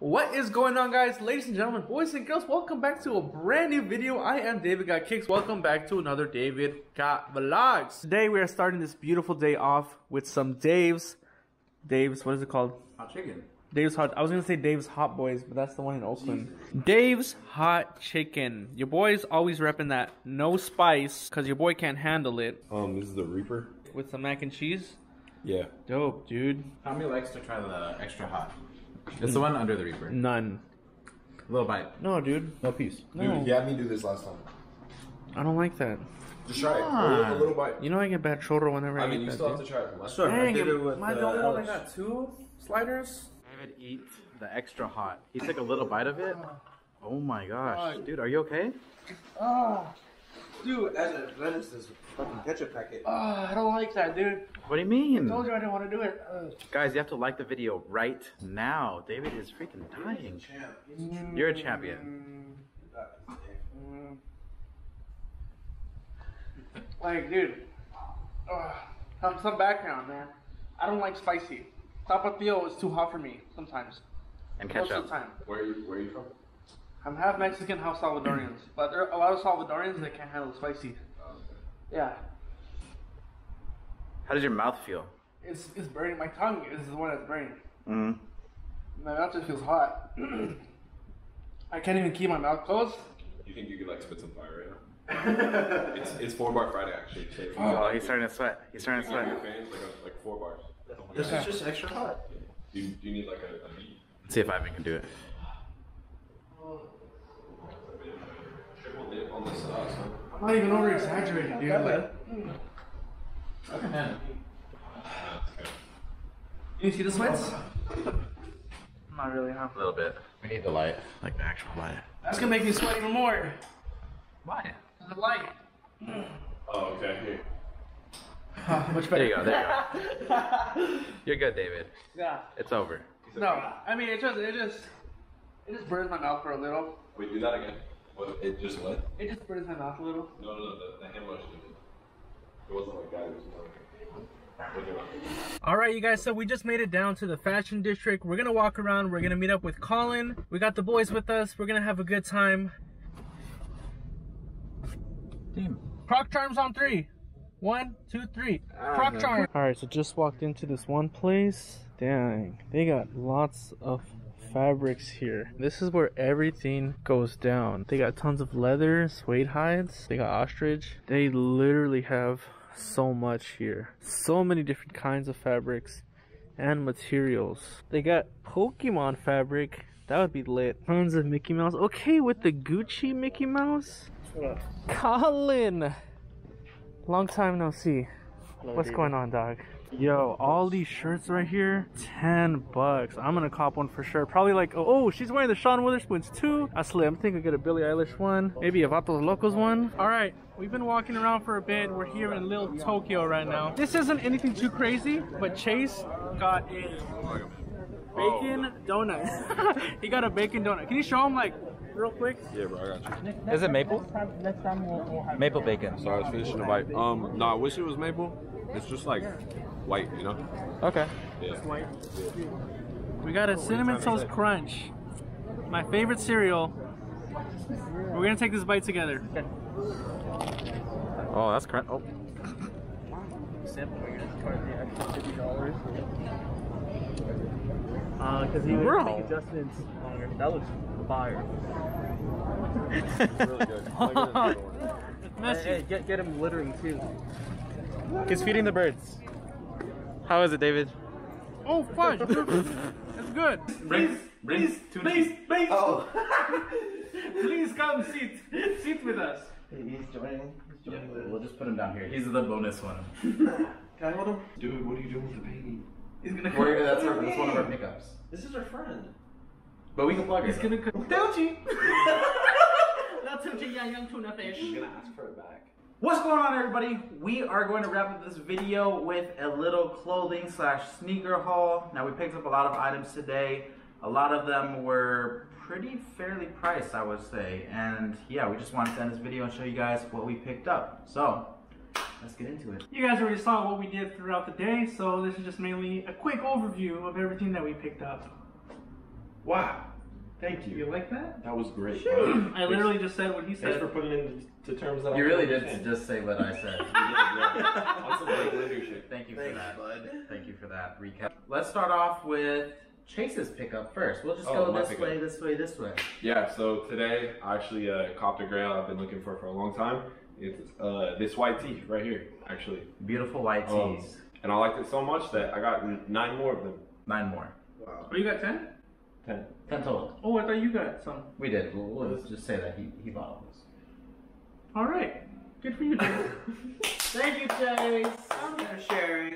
What is going on guys, ladies and gentlemen, boys and girls, welcome back to a brand new video. I am David Got Kicks. Welcome back to another David Got Vlogs. Today we are starting this beautiful day off with some Dave's, Dave's, what is it called? Hot chicken. Dave's Hot, I was gonna say Dave's Hot Boys, but that's the one in Oakland. Dave's Hot Chicken. Your boy's always repping that no spice, cause your boy can't handle it. Um, this is the Reaper. With some mac and cheese. Yeah. Dope, dude. Tommy likes to try the extra hot. It's the one under the Reaper. None. A little bite. No, dude. No piece. No. Dude, he had me do this last time. I don't like that. Just try it. A little, a little bite. You know I get bad shoulder whenever I, I mean, eat you that, still dude. have to try it. Last Sure. Dang, I did it with I the only one that got two sliders? David eat the extra hot. He took a little bite of it. Ah. Oh my gosh. Dude, are you okay? Ah. Dude, as a lettuce is fucking ketchup packet. Oh, I don't like that, dude. What do you mean? I told you I didn't want to do it. Uh, Guys, you have to like the video right now. David is freaking dying. You're a champion. mm. like, dude. Uh, some, some background, man. I don't like spicy. Tapatio is too hot for me sometimes. And Most of ketchup. the time. Where are you, where are you from? I'm half Mexican, half Salvadorians. but there are a lot of Salvadorians that can't handle spicy. Yeah. How does your mouth feel? It's, it's burning. My tongue is the one that's burning. Mm. My mouth just feels hot. I can't even keep my mouth closed. You think you could like spit some fire right now? it's it's four bar Friday actually. So if Oh, he's starting to sweat. He's starting to sweat. fans, like, a, like four bars. This is just extra hot. Do you, do you need like a, a beat? Let's see if Ivan can do it. Triple dip on the sauce, huh? I'm not even over exaggerating, dude. Like, you see the sweats? Not really, huh? A little bit. We need the light. Like the actual light. That's gonna make me sweat even more. Why? The light. Oh, okay. Here. much There better. you go. There you go. You're good, David. Yeah. It's over. No, I mean it just it just it just burns my mouth for a little. Wait, do that again. What? It just what? It just burns my mouth a little. No, no, no. The, the hand wash did it. It wasn't like that. It was more like. Look at it. All right, you guys. So we just made it down to the fashion district. We're gonna walk around. We're gonna meet up with Colin. We got the boys with us. We're gonna have a good time. Team. Croc charms on three. One, two, three. Ah, Croc charm. All right, so just walked into this one place. Dang, they got lots of fabrics here. This is where everything goes down. They got tons of leather, suede hides. They got ostrich. They literally have so much here. So many different kinds of fabrics and materials. They got Pokemon fabric. That would be lit. Tons of Mickey Mouse. Okay, with the Gucci Mickey Mouse. Colin! Long time no see. What's going on, dog? Yo, all these shirts right here, 10 bucks. I'm gonna cop one for sure. Probably like, oh, she's wearing the Sean Witherspoons too. That's lit. I'm thinking I'll get a Billie Eilish one. Maybe a Vatos Locos one. All right, we've been walking around for a bit. We're here in Little Tokyo right now. This isn't anything too crazy, but Chase got a bacon donut. he got a bacon donut. Can you show him like real quick? Yeah, bro, I got you. Is it maple? Next time we'll, we'll Maple bacon. So I was finishing the bite. Um, no, I wish it was maple. It's just like white, you know? Okay. Yeah. white. We got a cinnamon toast crunch. My favorite cereal. We're gonna take this bite together. Oh, that's correct. Oh. Uh, cause he was making adjustments longer. That looks fire. really good. Like, it's a good one. Get, get him littering too. He's feeding the birds. How is it, David? Oh fudge! it's good. Please, please, Please, please. Oh. please come sit. Sit with us. He's joining. He's joining. We'll just put him down here. He's the bonus one. Can I hold him? Dude, what are you doing with the baby? He's gonna come. We're, that's, our, that's one of our pickups. This is our friend. But we can plug He's it. gonna come. Doji. That's a young tuna fish. I'm gonna ask for it back. What's going on, everybody? We are going to wrap up this video with a little clothing slash sneaker haul. Now, we picked up a lot of items today. A lot of them were pretty fairly priced, I would say. And yeah, we just wanted to end this video and show you guys what we picked up. So, let's get into it. You guys already saw what we did throughout the day, so this is just mainly a quick overview of everything that we picked up. Wow. Thank you. You like that? That was great. Sure. I literally just said what he said. Thanks for putting it into terms that You I really did understand. just say what I said. On leadership. Thank you Thanks, for that. Bud. Thank you for that recap. Let's start off with Chase's pickup first. We'll just oh, go this pickup. way, this way, this way. Yeah, so today I actually uh, copped a grail I've been looking for for a long time. It's uh, this white tee right here, actually. Beautiful white um, tees. Um, and I liked it so much that I got nine more of them. Nine more. Wow. Oh, you got 10? 10. Pentalone. Oh, I thought you got some. We did. We'll, we'll just say that he, he bought all this. All right. Good for you, Chase. Thank you, Chase, for sharing.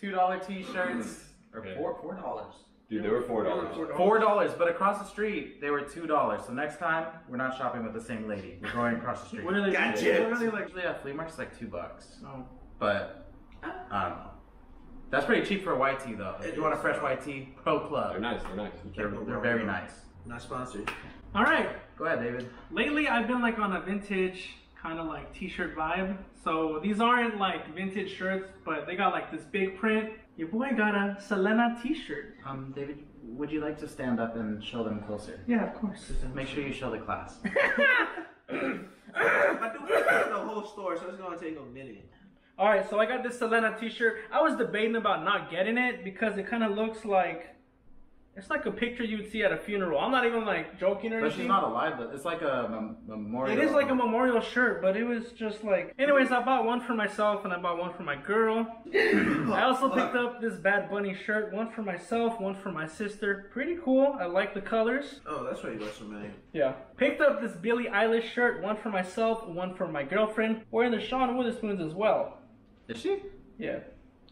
Two dollar T-shirts or Okay. four four dollars. Dude, they were four dollars. Four dollars, but across the street they were two dollars. So next time we're not shopping with the same lady. We're going across the street. What are they? Gotcha. What like? Usually at flea market's like two bucks, Oh. but oh. I don't know. That's pretty cheap for a white tee though. If It you want a fresh white tee, Pro They're Club. nice. They're nice. They're, they're very nice. Not sponsored. All right. Go ahead, David. Lately, I've been like on a vintage kind of like t-shirt vibe. So these aren't like vintage shirts, but they got like this big print. Your boy got a Selena t-shirt. Um, David, would you like to stand up and show them closer? Yeah, of course. Make sure you show the class. I do the whole store, so it's gonna take a minute. All right, so I got this Selena t-shirt. I was debating about not getting it because it kind of looks like it's like a picture you would see at a funeral. I'm not even like joking or But anything. she's not alive. But it's like a mem- memorial. It is like a memorial shirt, but it was just like. Anyways, I bought one for myself and I bought one for my girl. I also picked up this Bad Bunny shirt, one for myself, one for my sister. Pretty cool. I like the colors. Oh, that's why you got so many. Yeah. Picked up this Billie Eilish shirt, one for myself, one for my girlfriend. Wearing the Sean Witherspoons as well. Is she? Yeah.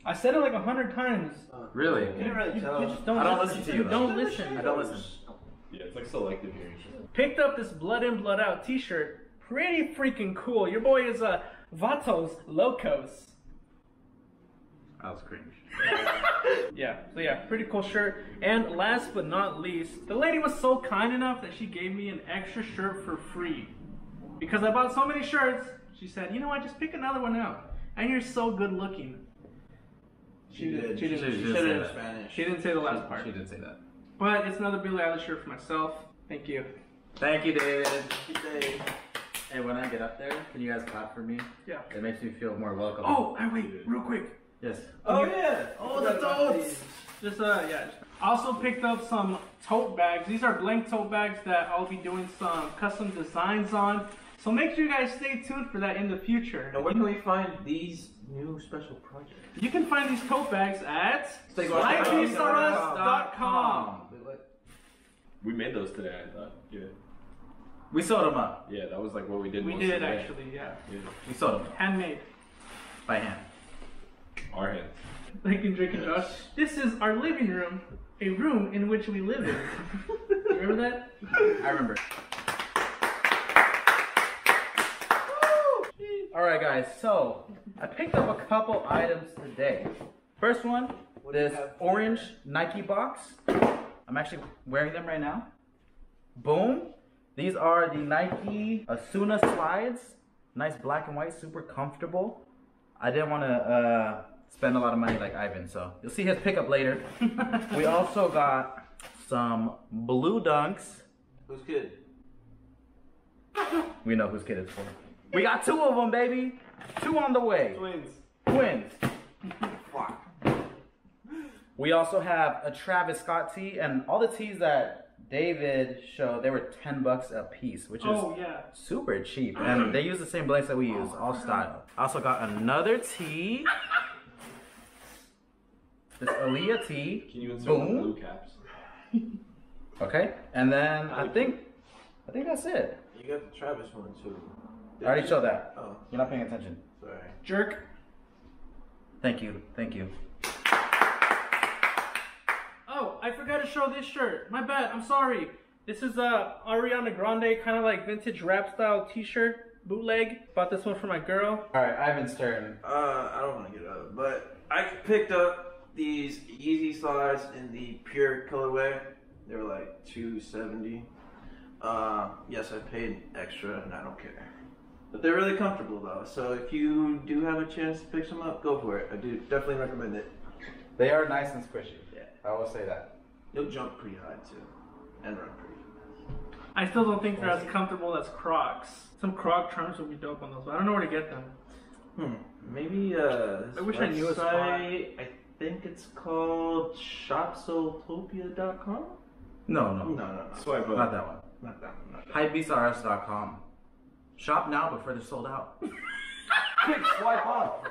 I said it like a hundred times. Really? You didn't really You, tell. you just don't I don't listen. listen to you, though. don't listen. I don't listen. Yeah, it's like selective hearing. Picked up this Blood In Blood Out t-shirt. Pretty freaking cool. Your boy is uh, Vatos Locos. That was cringe. Yeah, so yeah, pretty cool shirt. And last but not least, the lady was so kind enough that she gave me an extra shirt for free. Because I bought so many shirts, she said, you know what, just pick another one out. And you're so good looking. She did. She She didn't, did she say didn't- that. Spanish. she didn't say the last part. She did say that. But it's another Billie Eilish shirt for myself. Thank you. Thank you, David. Today. Hey, when I get up there, can you guys clap for me? Yeah. It makes me feel more welcome. Oh, I wait, real quick. yes. Oh yeah. Oh, the totes. Just uh, yeah. Also picked up some tote bags. These are blank tote bags that I'll be doing some custom designs on. So make sure you guys stay tuned for that in the future. And where can we find these new special projects? You can find these tote bags at Stay watch- lifepieceus.com. Wait, what? We made those today. I thought. Yeah. We sewed them up. Yeah, that was like what we did. We most did the day. actually, yeah. Yeah. We sewed them up Handmade. by hand. Our hands. Thank you, Drake and Josh. This is our living room, a room in which we live in. You Remember that? I remember. All right, guys. So I picked up a couple items today. First one, What this orange Nike box. I'm actually wearing them right now. Boom. These are the Nike Asuna slides. Nice black and white, super comfortable. I didn't want to uh, spend a lot of money like Ivan, so you'll see his pickup later. we also got some blue dunks. Who's kid? We know whose kid it's for. We got two of them, baby. Two on the way. Twins. Twins. Fuck. We also have a Travis Scott tee, and all the tees that David showed, they were 10 bucks a piece, which is Oh, yeah. super cheap. And they use the same blanks that we use, all style. I also got another tee. This Aaliyah tee. Can you insert Boom. the blue caps? Okay. And then I think I think that's it. You got the Travis one too. I already showed that. Oh, You're not paying attention. sorry. Jerk. Thank you. Thank you. Oh, I forgot to show this shirt. My bad. I'm sorry. This is a Ariana Grande kind of like vintage rap style T-shirt bootleg. Bought this one for my girl. All right, Ivan's turn. Uh, I don't want to get up, but I picked up these Yeezy slides in the pure colorway. They were like two seventy. Uh, yes, I paid extra, and I don't care. But they're really comfortable though. So if you do have a chance to pick some up, go for it. I do definitely recommend it. They are nice and squishy. Yeah. I will say that. You'll jump pretty high too, and run pretty. fast. I still don't think they're as comfortable as Crocs. Some Croc charms would be dope on those, but I don't know where to get them. Hmm. Maybe uh. I wish I knew a spot. I think it's called shopsotopia.com. No, No, no, no, no. Swipe not that one. Not that one. Not HypebeastRus.com. Shop now before they're sold out. Quick, swipe up.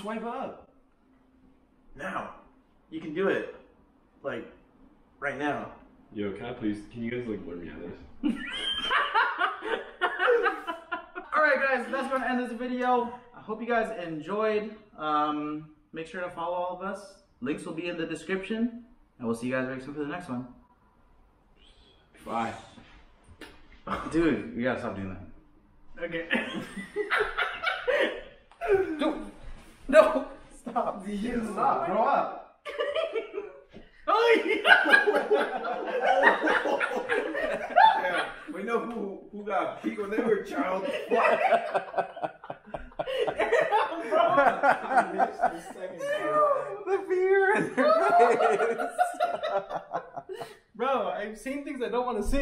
swipe up. Now, you can do it. Like, right now. Yo, can I please? Can you guys like learn me how this? Alright guys, that's going to end this video. I hope you guys enjoyed. Um, make sure to follow all of us. Links will be in the description. And we'll see you guys very soon for the next one. Bye. Dude, you gotta stop doing that. Okay. Dude, no! Stop. You stop. Grow up. oh Yeah, we know who who got peak when they were a child. the fear in their face. Bro, I've seen things I don't want to see.